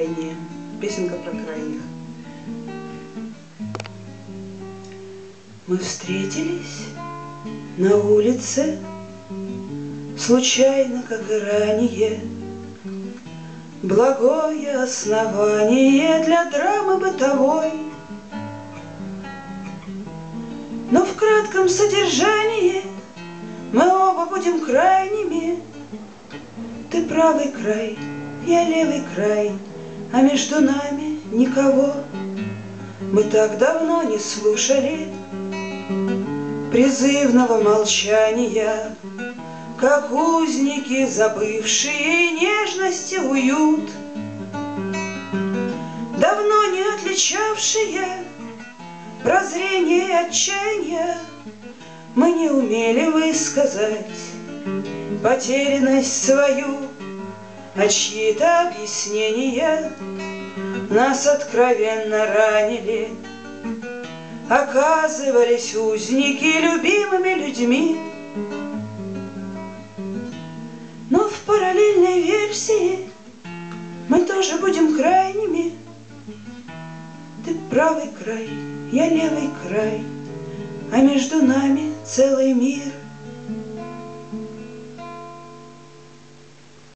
крайние. Песенка про крайних. Мы встретились на улице, Случайно, как и ранее. Благое основание для драмы бытовой. Но в кратком содержании Мы оба будем крайними. Ты правый край, я левый край, А между нами никого. Мы так давно не слушали Призывного молчания, Как узники, забывшие нежности уют, Давно не отличавшие прозрение отчаяния, Мы не умели высказать потерянность свою, А чьи-то объяснения нас откровенно ранили. Оказывались узники любимыми людьми. Но в параллельной версии мы тоже будем крайними. Ты правый край, я левый край, А между нами целый мир —